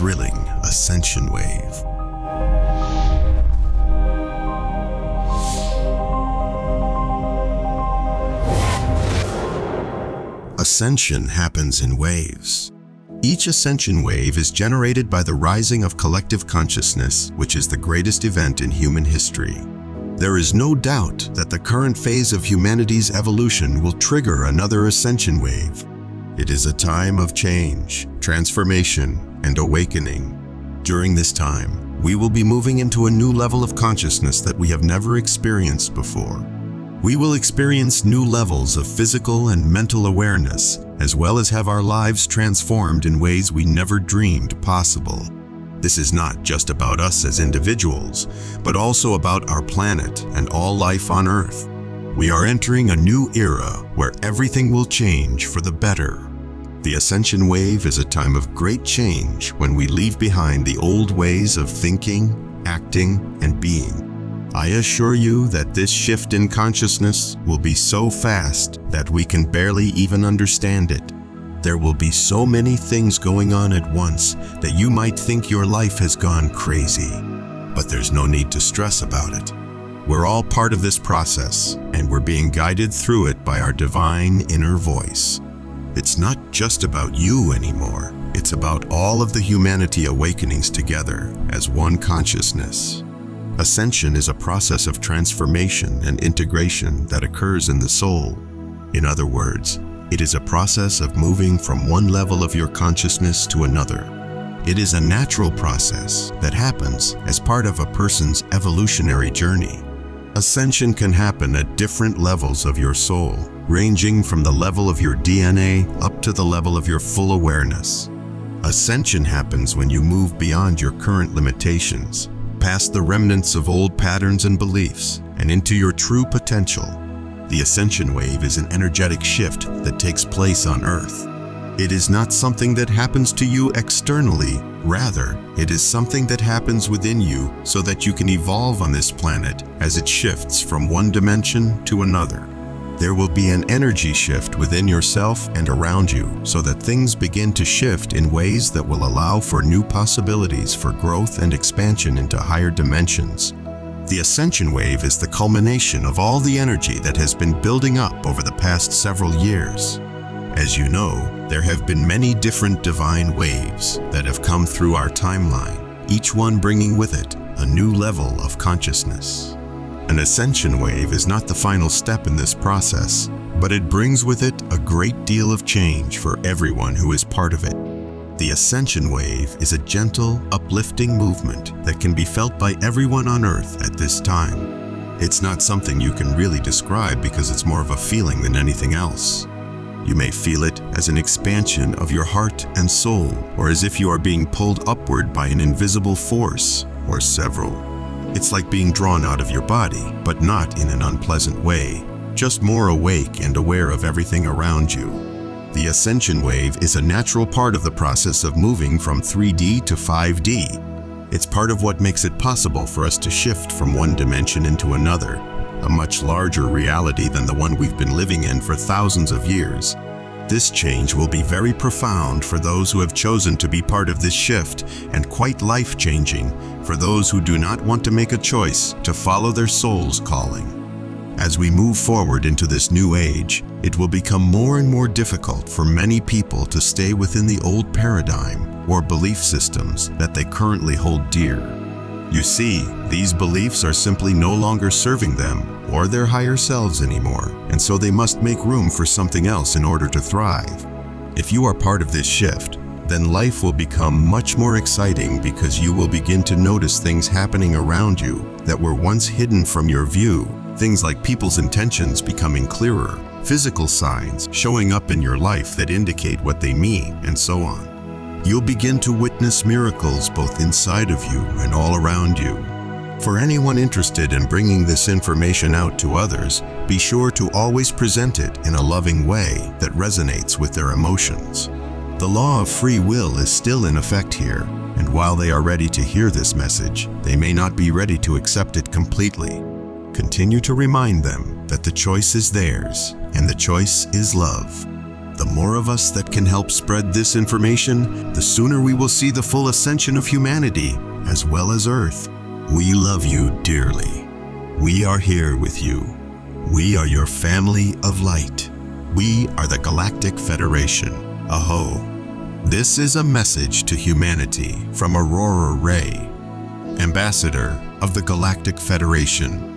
thrilling ascension wave. Ascension happens in waves. Each ascension wave is generated by the rising of collective consciousness, which is the greatest event in human history. There is no doubt that the current phase of humanity's evolution will trigger another ascension wave. It is a time of change, transformation, and awakening. During this time, we will be moving into a new level of consciousness that we have never experienced before. We will experience new levels of physical and mental awareness, as well as have our lives transformed in ways we never dreamed possible. This is not just about us as individuals, but also about our planet and all life on Earth. We are entering a new era where everything will change for the better. The Ascension Wave is a time of great change when we leave behind the old ways of thinking, acting, and being. I assure you that this shift in consciousness will be so fast that we can barely even understand it. There will be so many things going on at once that you might think your life has gone crazy. But there's no need to stress about it. We're all part of this process, and we're being guided through it by our divine inner voice. It's not just about you anymore. It's about all of the humanity awakenings together as one consciousness. Ascension is a process of transformation and integration that occurs in the soul. In other words, it is a process of moving from one level of your consciousness to another. It is a natural process that happens as part of a person's evolutionary journey. Ascension can happen at different levels of your soul, ranging from the level of your DNA up to the level of your full awareness. Ascension happens when you move beyond your current limitations past the remnants of old patterns and beliefs, and into your true potential. The ascension wave is an energetic shift that takes place on Earth. It is not something that happens to you externally, rather, it is something that happens within you so that you can evolve on this planet as it shifts from one dimension to another. There will be an energy shift within yourself and around you so that things begin to shift in ways that will allow for new possibilities for growth and expansion into higher dimensions. The ascension wave is the culmination of all the energy that has been building up over the past several years. As you know, there have been many different divine waves that have come through our timeline, each one bringing with it a new level of consciousness. An ascension wave is not the final step in this process, but it brings with it a great deal of change for everyone who is part of it. The ascension wave is a gentle, uplifting movement that can be felt by everyone on Earth at this time. It's not something you can really describe because it's more of a feeling than anything else. You may feel it as an expansion of your heart and soul, or as if you are being pulled upward by an invisible force, or several. It's like being drawn out of your body, but not in an unpleasant way, just more awake and aware of everything around you. The ascension wave is a natural part of the process of moving from 3D to 5D. It's part of what makes it possible for us to shift from one dimension into another, a much larger reality than the one we've been living in for thousands of years. This change will be very profound for those who have chosen to be part of this shift and quite life-changing for those who do not want to make a choice to follow their soul's calling. As we move forward into this new age, it will become more and more difficult for many people to stay within the old paradigm or belief systems that they currently hold dear. You see, these beliefs are simply no longer serving them or their higher selves anymore, and so they must make room for something else in order to thrive. If you are part of this shift, then life will become much more exciting because you will begin to notice things happening around you that were once hidden from your view. Things like people's intentions becoming clearer, physical signs showing up in your life that indicate what they mean, and so on. You'll begin to witness miracles both inside of you and all around you. For anyone interested in bringing this information out to others, be sure to always present it in a loving way that resonates with their emotions. The law of free will is still in effect here, and while they are ready to hear this message, they may not be ready to accept it completely. Continue to remind them that the choice is theirs, and the choice is love. The more of us that can help spread this information, the sooner we will see the full ascension of humanity, as well as Earth. We love you dearly. We are here with you. We are your family of light. We are the Galactic Federation. Aho. This is a message to humanity from Aurora Ray, Ambassador of the Galactic Federation.